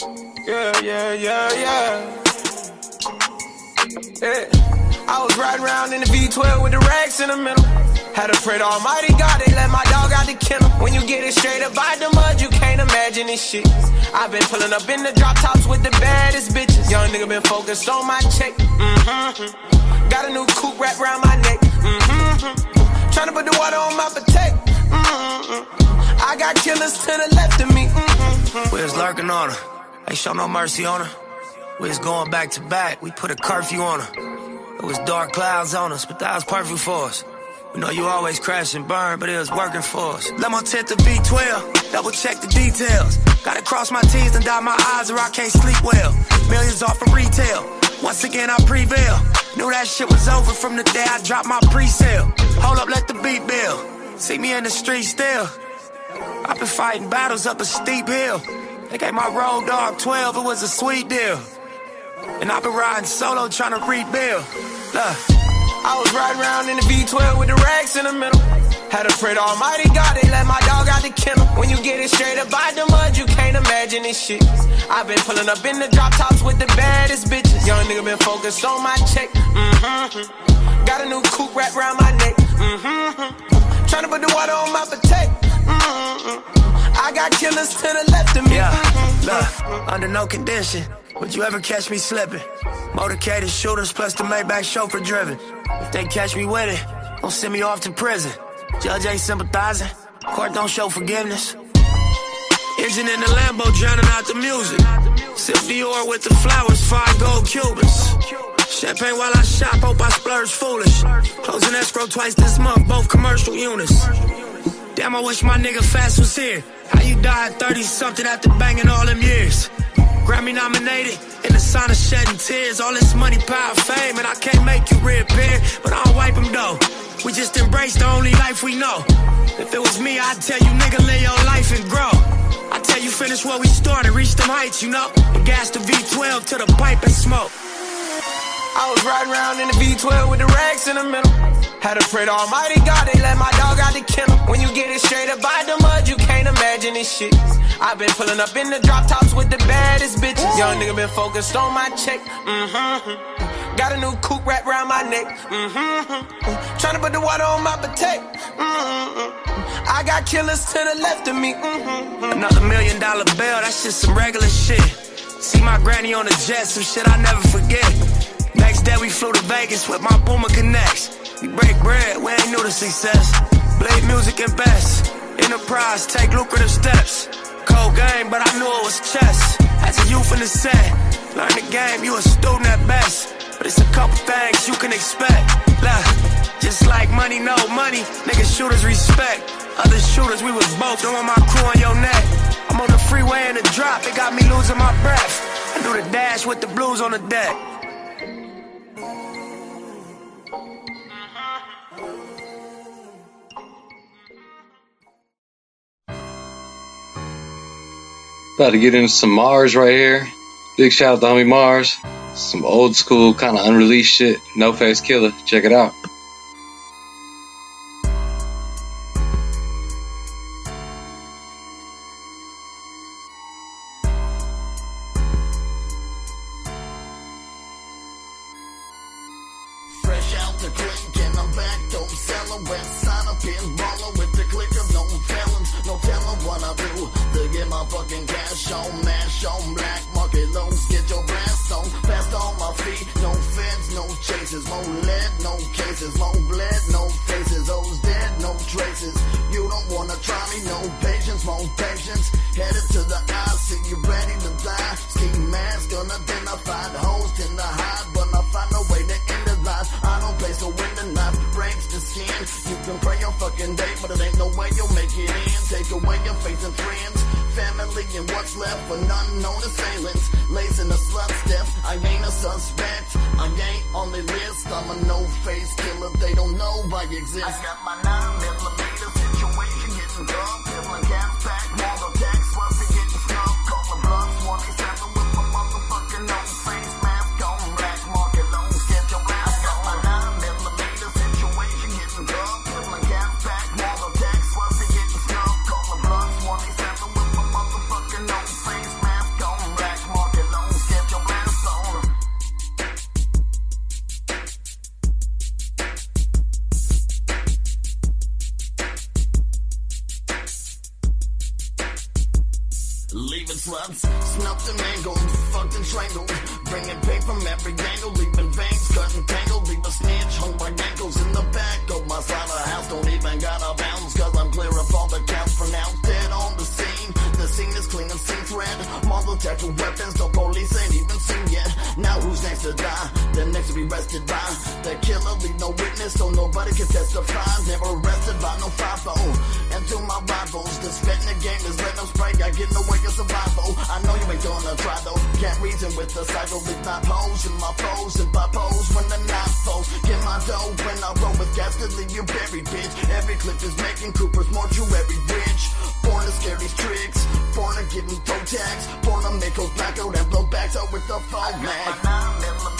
Yeah, yeah, yeah, yeah. Yeah. I was riding around in the V12 with the racks in the middle. Had to pray to Almighty God, they let my dog out the kennel. When you get it straight up by the mud, you can't imagine this shit. I've been pulling up in the drop tops with the baddest bitches. Young nigga been focused on my check. Mm-hmm. Got a new coupe wrapped around my neck. Mm-hmm. Trying to put the water on my potato. Mm-hmm. I got killers to the left of me. Mm-hmm. We was lurking on her. Ain't show no mercy on her. We was going back to back. We put a curfew on her. It was dark clouds on us, but that was perfect for us. We know you always crash and burn, but it was working for us. Let my tent to V12, double check the details. Gotta cross my T's and dot my I's or I can't sleep well. Millions off of retail. Once again, I prevail. Knew that shit was over from the day I dropped my pre-sale. Hold up, let the beat build. See me in the street still. I've been fighting battles up a steep hill. They gave my road dog 12, it was a sweet deal. And I've been riding solo trying to rebuild. Look. I was riding around in the V12 with the racks in the middle. Had to pray to Almighty God, they let my dog out the kennel. When you get it straight up by the mud, you can't imagine this shit. I've been pulling up in the drop tops with the baddest bitches. Young nigga been focused on my check. Mm-hmm. Got a new coupe wrapped around my neck. Mm-hmm. Trying to put the water on my potato. I got killers to the left of me. Yeah, look, under no condition would you ever catch me slipping. Motorcaded shooters plus the Maybach chauffeur driven. If they catch me with it, don't send me off to prison. Judge ain't sympathizing, court don't show forgiveness. Engine in the Lambo drowning out the music. Sip Dior with the flowers, five gold Cubans. Champagne while I shop, hope I splurge foolish. Closing escrow twice this month, both commercial units. Damn, I wish my nigga Fast was here. How you died 30 something after banging all them years? Grammy nominated, in the sign of shedding tears. All this money, power, fame, and I can't make you reappear, but I'll wipe them though. We just embrace the only life we know. If it was me, I'd tell you, nigga, live your life and grow. I tell you, finish what we started, reach them heights, you know. And gas the V12 to the pipe and smoke. I was riding around in the V12 with the racks in the middle. Had to pray to Almighty God, they let my dog out the kennel. When you get it straight up by the mud, you can't imagine this shit. I've been pulling up in the drop tops with the baddest bitches. Young nigga been focused on my check. Mm-hmm. Got a new coupe wrapped around my neck. Mm-hmm. Trying to put the water on my potato. Mm-hmm. I got killers to the left of me. Mm-hmm. Another million dollar bill, that's just some regular shit. See my granny on the jet, some shit I never forget. Flew to Vegas with my Boomer Connects. We break bread, we ain't new to success. Blade music and best. Enterprise, take lucrative steps. Cold game, but I knew it was chess. As a youth in the set, learn the game, you a student at best. But it's a couple things you can expect. Look, just like money, no money, niggas shooters respect. Other shooters, we was both throwing my crew on your neck. I'm on the freeway in the drop, it got me losing my breath. I do the dash with the blues on the deck. About to get into some Mars right here. Big shout out to homie Mars. Some old school kind of unreleased shit. No Face Killer. Check it out. Fresh out the clink and I'm back, don't sell 'em. West side of pinballer with I do to get my fucking cash on, mash on, black market loans, get your blast on, fast on my feet, no feds, no chases, no lead, no cases, no bled, no faces, those dead, no traces. You don't wanna try me, no patience, more patience, headed to the eye, see you ready to die. Ski mask, gonna identify the host in the hide, can pray your fucking day, but it ain't no way you'll make it in. Take away your faith and friends, family, and what's left for unknown assailants. Lacing a slut step, I ain't a suspect. I ain't on the list, I'm a no-face killer, they don't know I exist. I got my 9 sluts. Snuffed and mangled, fucked and strangled. Bringing pain from every angle, leaving veins cut and tangled. Leave a snitch hung by ankles in the back of my side of the house. Don't even gotta bounce, cause I'm clear of all the counts pronounced dead on the scene. The scene is clean and seems red. Muzzle detected weapons, the police ain't even seen yet. Now who's next to die? The next to be rested by the killer. Leave no witness, so nobody can testify. Never arrested by no 5 And to my rivals, the spitting the game is get in the way of survival. I know you ain't gonna try though. Can't reason with the cycle. Leave my pose and my pose and my pose when the knife falls. Get my dough when I roll with gas to leave you buried, bitch. Every clip is making Cooper's mortuary rich. Born to scare these tricks. Born to give me toe tags. Born to make those blackout and blow backs out with the phone, man.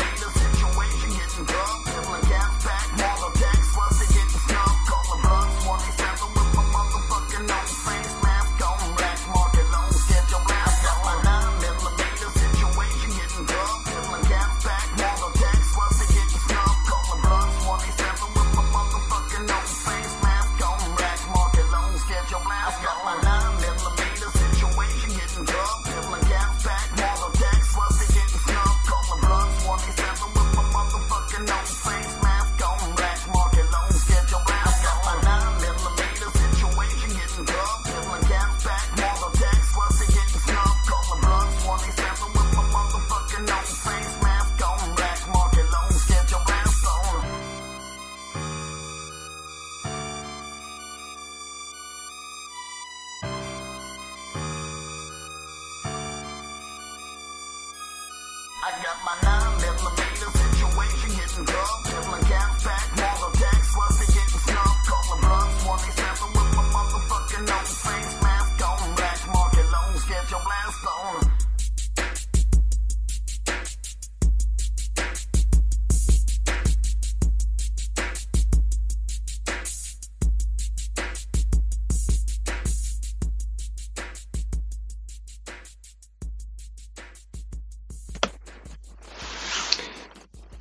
My nine millimeter situation hitting drunk, killing gas back,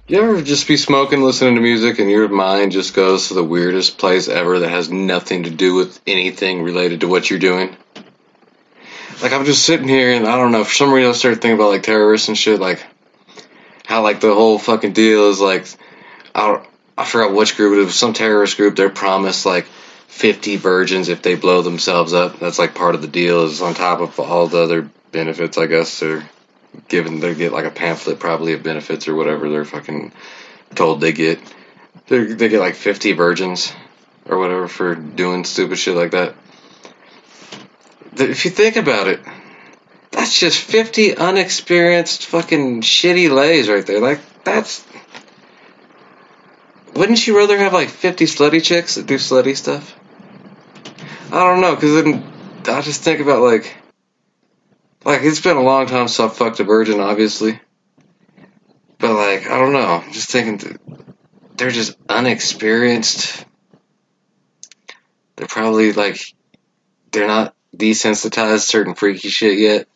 You ever just be smoking, listening to music, and your mind just goes to the weirdest place ever that has nothing to do with anything related to what you're doing? Like, I'm just sitting here, and I don't know, for some reason I started thinking about, like, terrorists and shit, like, how, like, the whole fucking deal is, like, I, I forgot which group, it was some terrorist group, they're promised, like, 50 virgins if they blow themselves up. That's, like, part of the deal, is on top of all the other benefits, I guess, they're given they get like a pamphlet probably of benefits or whatever they're fucking told they get. They they get like 50 virgins or whatever for doing stupid shit like that. If you think about it, that's just 50 unexperienced fucking shitty lays right there. Like that's wouldn't you rather have like 50 slutty chicks that do slutty stuff? I don't know, cause then I just think about like like it's been a long time since I fucked a virgin, obviously. But like, I don't know. I'm just thinking th- they're just unexperienced. They're probably like they're not desensitized certain freaky shit yet.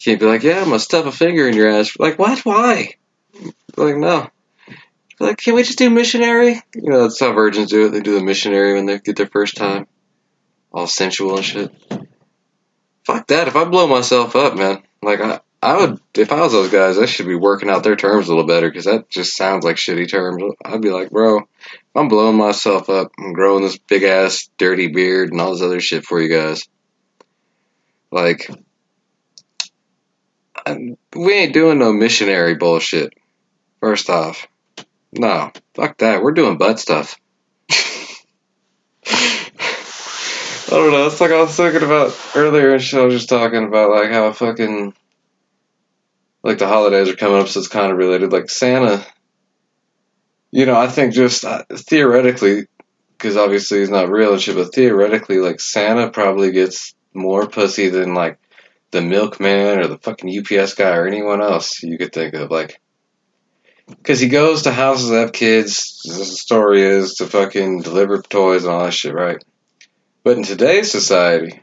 Can't be like, yeah, I'm gonna stuff a finger in your ass. Like, what? Why? Like, no. Like, can we just do missionary? You know, that's how virgins do it. They do the missionary when they get their first time, all sensual and shit. Fuck that. If I blow myself up, man, like I, I would. If I was those guys, I should be working out their terms a little better because that just sounds like shitty terms. I'd be like, bro, I'm blowing myself up. I'm growing this big ass dirty beard and all this other shit for you guys. Like, I, we ain't doing no missionary bullshit. First off, no, fuck that. We're doing butt stuff. I don't know. It's like I was thinking about earlier, and I was just talking about like how fucking like the holidays are coming up, so it's kind of related. Like Santa, you know, I think just uh, theoretically, because obviously he's not real and shit, but theoretically, like Santa probably gets more pussy than like the milkman or the fucking UPS guy or anyone else you could think of. Like, because he goes to houses that have kids. The story is to fucking deliver toys and all that shit, right? But in today's society,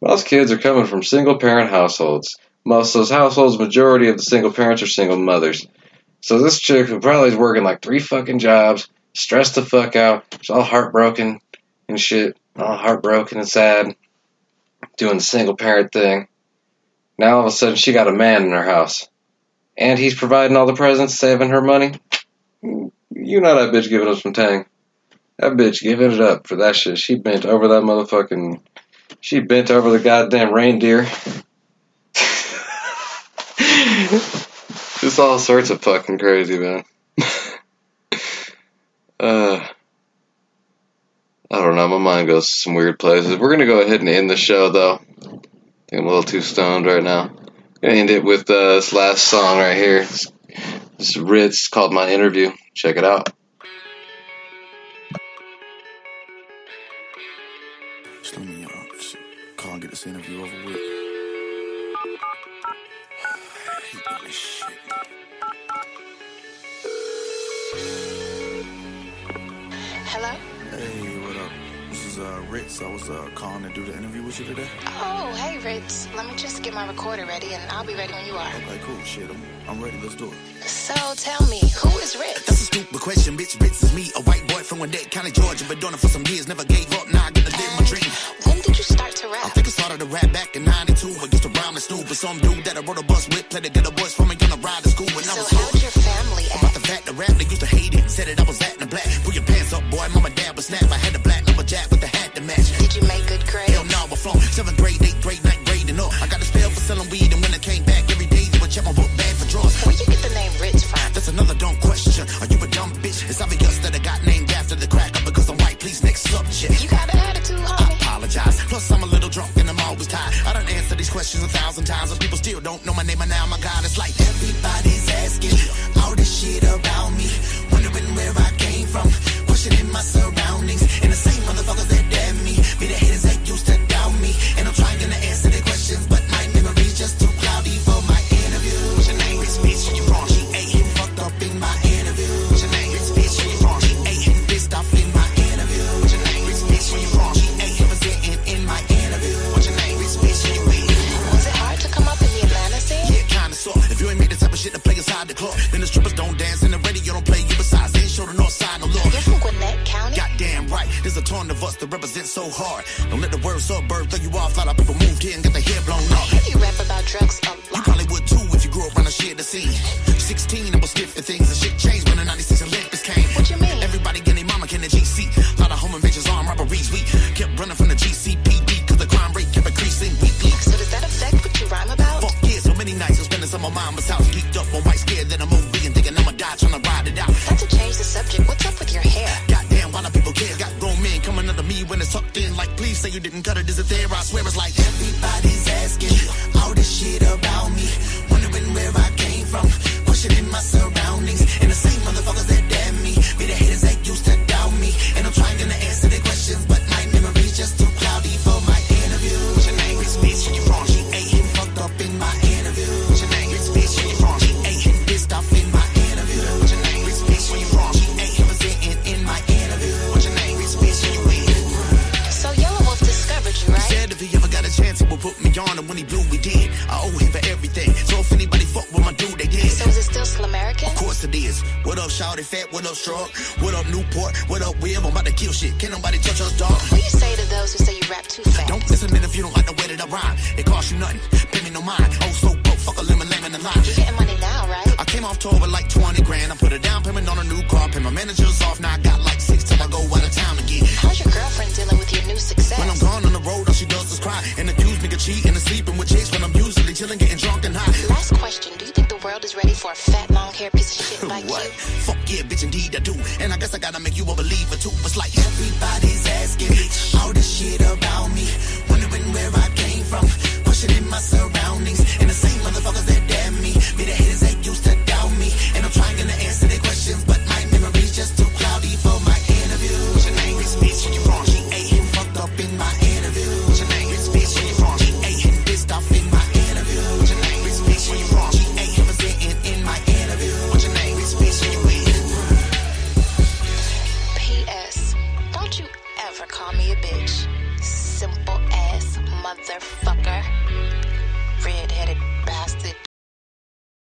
most kids are coming from single parent households. Most of those households, majority of the single parents are single mothers. So this chick who probably is working like three fucking jobs, stressed the fuck out, she's all heartbroken and shit, all heartbroken and sad, doing the single parent thing. Now all of a sudden she got a man in her house. And he's providing all the presents, saving her money. You know that bitch giving up some tang. That bitch giving it up for that shit. She bent over that motherfucking. She bent over the goddamn reindeer. Just all sorts of fucking crazy, man. uh, I don't know. My mind goes to some weird places. We're gonna go ahead and end the show, though. I think I'm a little too stoned right now. Gonna end it with uh, this last song right here. It's, it's Rittz called My Interview. Check it out. Get this interview over with. I hate doing this shit. Hello? Hey, what up? This is uh, Rittz. I was uh, calling to do the interview with you today. Oh, hey, Rittz. Let me just get my recorder ready and I'll be ready when you are. Okay, cool. Shit, I'm, I'm ready. Let's do it. So tell me, who is Rittz? That's a stupid question, bitch. Rittz is me, a white boy from Gwinnett County, Georgia. Been doing it for some years, never gave up. Now I get to live my dream. Did you start to I think I started to rap back in 92. I used to rhyme and snoop, but some dude that I rode a bus with played to get a voice from me on a ride to school when I So was how'd your family About the act? fact the rap, they used to hate it. Said that I was that in the black. Pull your pants up, boy. Mama, dad was snap. I had the black number jack with the hat to match. Did you make good grades? Hell no, I flunk. Seventh grade, eighth grade, ninth grade, and up. I got a spell for selling weed, and when I came back every day, they would check my book bag for drugs. Where you get the name Rittz the word suburb throw you off. A lot of people moved here and got their hair blown off. hear you rap about drugs a men me when it's tucked in. Like, please say you didn't cut it. Is it there? I swear it's like everybody's asking all this shit about me, wondering where I came from, questioning my surroundings, and the put me on, and when he blew, we did. I owe him for everything. So if anybody fuck with my dude, they did. So is it still Slumerican? Of course it is. What up, Shawty Fatt? What up, Strong? What up, Newport? What up, Wib? I'm about to kill shit. Can't nobody touch us, dog. What do you say to those who say you rap too fast? Don't listen man, if you don't like the way that I rhyme. It costs you nothing. Pay me no mind. Oh, so broke. Fuck a lemon, lemon, and lime. You're getting money now, right? I came off tour with like 20 grand. I put a down payment on a new car. Pay my managers off. Now I got